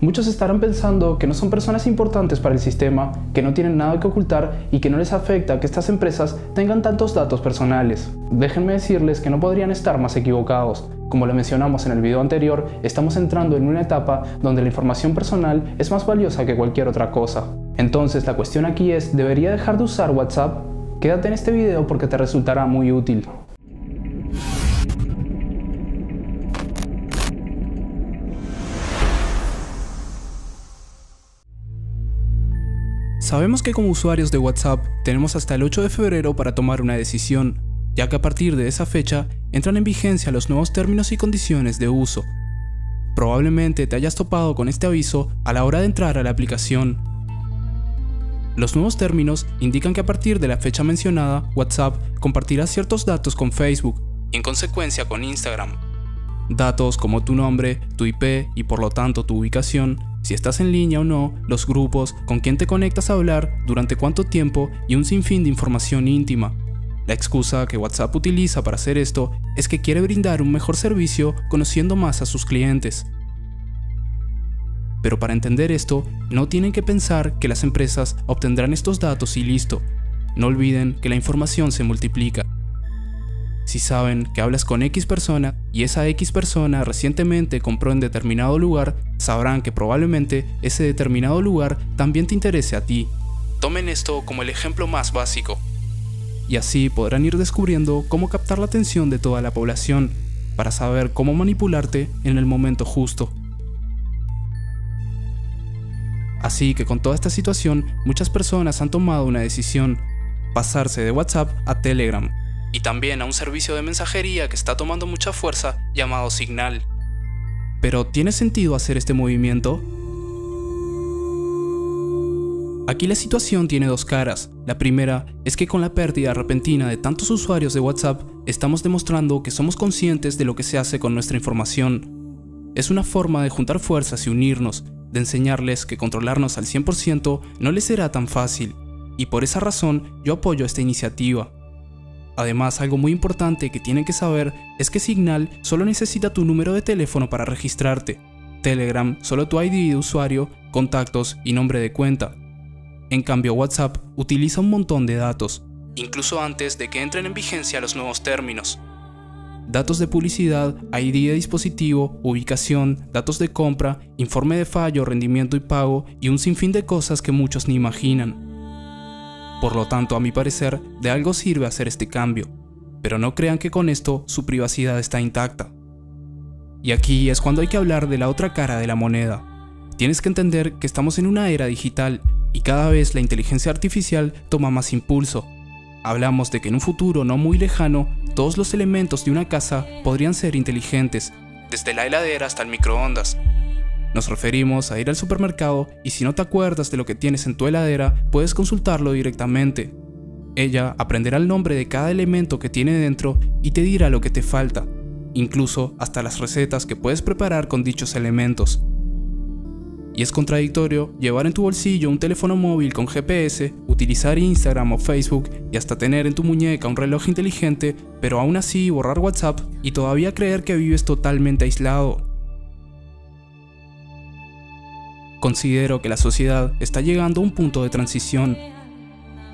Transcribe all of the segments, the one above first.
Muchos estarán pensando que no son personas importantes para el sistema, que no tienen nada que ocultar y que no les afecta que estas empresas tengan tantos datos personales. Déjenme decirles que no podrían estar más equivocados. Como lo mencionamos en el video anterior, estamos entrando en una etapa donde la información personal es más valiosa que cualquier otra cosa. Entonces la cuestión aquí es, ¿debería dejar de usar WhatsApp? Quédate en este video porque te resultará muy útil. Sabemos que como usuarios de WhatsApp tenemos hasta el 8 de febrero para tomar una decisión, ya que a partir de esa fecha entran en vigencia los nuevos términos y condiciones de uso. Probablemente te hayas topado con este aviso a la hora de entrar a la aplicación. Los nuevos términos indican que a partir de la fecha mencionada, WhatsApp compartirá ciertos datos con Facebook y en consecuencia con Instagram. Datos como tu nombre, tu IP y por lo tanto tu ubicación si estás en línea o no, los grupos, con quién te conectas a hablar, durante cuánto tiempo y un sinfín de información íntima. La excusa que WhatsApp utiliza para hacer esto es que quiere brindar un mejor servicio conociendo más a sus clientes. Pero para entender esto, no tienen que pensar que las empresas obtendrán estos datos y listo. No olviden que la información se multiplica. Si saben que hablas con X persona y esa X persona recientemente compró en determinado lugar, sabrán que probablemente ese determinado lugar también te interese a ti. Tomen esto como el ejemplo más básico. Y así podrán ir descubriendo cómo captar la atención de toda la población, para saber cómo manipularte en el momento justo. Así que con toda esta situación, muchas personas han tomado una decisión, pasarse de WhatsApp a Telegram y también a un servicio de mensajería que está tomando mucha fuerza llamado Signal. Pero ¿tiene sentido hacer este movimiento? Aquí la situación tiene dos caras. La primera es que con la pérdida repentina de tantos usuarios de WhatsApp, estamos demostrando que somos conscientes de lo que se hace con nuestra información. Es una forma de juntar fuerzas y unirnos, de enseñarles que controlarnos al 100% no les será tan fácil, y por esa razón yo apoyo esta iniciativa. Además, algo muy importante que tienen que saber es que Signal solo necesita tu número de teléfono para registrarte. Telegram solo tu ID de usuario, contactos y nombre de cuenta. En cambio, WhatsApp utiliza un montón de datos, incluso antes de que entren en vigencia los nuevos términos. Datos de publicidad, ID de dispositivo, ubicación, datos de compra, informe de fallo, rendimiento y pago y un sinfín de cosas que muchos ni imaginan. Por lo tanto, a mi parecer, de algo sirve hacer este cambio, pero no crean que con esto su privacidad está intacta. Y aquí es cuando hay que hablar de la otra cara de la moneda. Tienes que entender que estamos en una era digital y cada vez la inteligencia artificial toma más impulso. Hablamos de que en un futuro no muy lejano, todos los elementos de una casa podrían ser inteligentes, desde la heladera hasta el microondas, nos referimos a ir al supermercado y si no te acuerdas de lo que tienes en tu heladera, puedes consultarlo directamente. Ella aprenderá el nombre de cada elemento que tiene dentro y te dirá lo que te falta, incluso hasta las recetas que puedes preparar con dichos elementos. Y es contradictorio llevar en tu bolsillo un teléfono móvil con GPS, utilizar Instagram o Facebook y hasta tener en tu muñeca un reloj inteligente, pero aún así borrar WhatsApp y todavía creer que vives totalmente aislado. Considero que la sociedad está llegando a un punto de transición.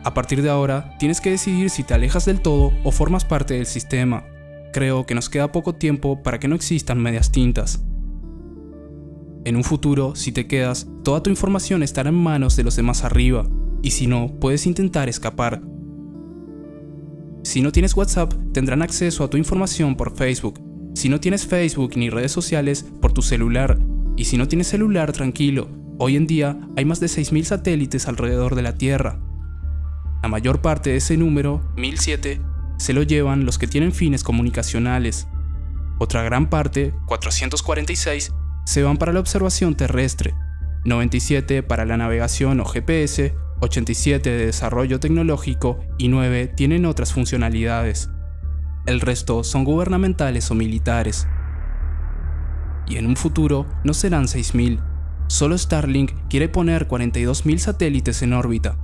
A partir de ahora, tienes que decidir si te alejas del todo o formas parte del sistema. Creo que nos queda poco tiempo para que no existan medias tintas. En un futuro, si te quedas, toda tu información estará en manos de los demás arriba, y si no, puedes intentar escapar. Si no tienes WhatsApp, tendrán acceso a tu información por Facebook. Si no tienes Facebook ni redes sociales, por tu celular. Y si no tienes celular, tranquilo, Hoy en día hay más de 6.000 satélites alrededor de la Tierra. La mayor parte de ese número, 1007, se lo llevan los que tienen fines comunicacionales. Otra gran parte, 446, se van para la observación terrestre, 97 para la navegación o GPS, 87 de desarrollo tecnológico y 9 tienen otras funcionalidades. El resto son gubernamentales o militares. Y en un futuro no serán 6.000, solo Starlink quiere poner 42.000 satélites en órbita,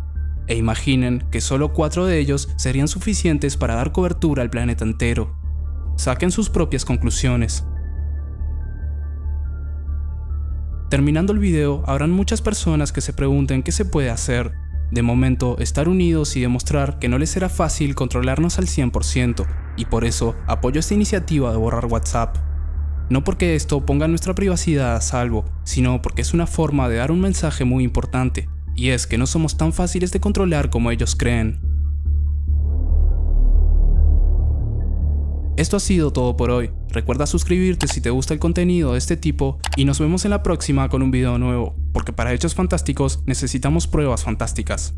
e imaginen que solo 4 de ellos serían suficientes para dar cobertura al planeta entero. Saquen sus propias conclusiones. Terminando el video, habrán muchas personas que se pregunten qué se puede hacer. De momento, estar unidos y demostrar que no les será fácil controlarnos al 100%, y por eso apoyo esta iniciativa de borrar WhatsApp. No porque esto ponga nuestra privacidad a salvo, sino porque es una forma de dar un mensaje muy importante, y es que no somos tan fáciles de controlar como ellos creen. Esto ha sido todo por hoy. Recuerda suscribirte si te gusta el contenido de este tipo y nos vemos en la próxima con un video nuevo, porque para hechos fantásticos necesitamos pruebas fantásticas.